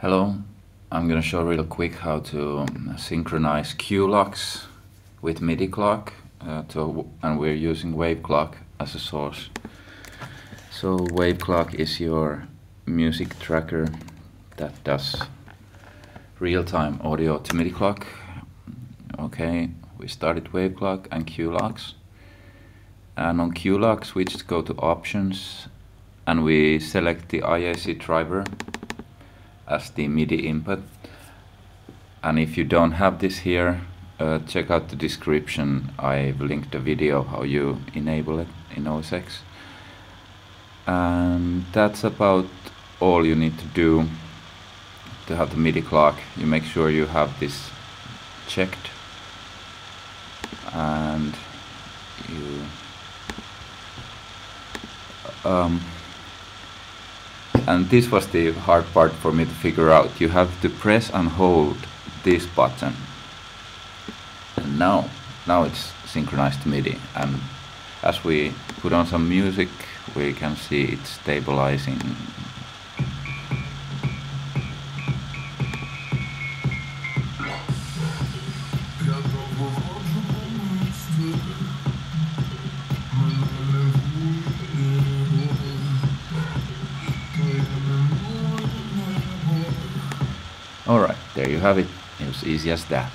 Hello, I'm gonna show real quick how to synchronize synchronize locks with MIDI clock uh, to, and we're using Waveclock as a source. So Waveclock is your music tracker that does real-time audio to MIDI clock. Okay, we started Waveclock and CueLux. And on CueLux we just go to options and we select the IAC driver as the MIDI input. And if you don't have this here, uh, check out the description. I've linked a video how you enable it in OS X. And that's about all you need to do to have the MIDI clock. You make sure you have this checked and you um, and this was the hard part for me to figure out. You have to press and hold this button. And now, now it's synchronized MIDI. And as we put on some music, we can see it stabilizing Alright, there you have it. It was easy as that.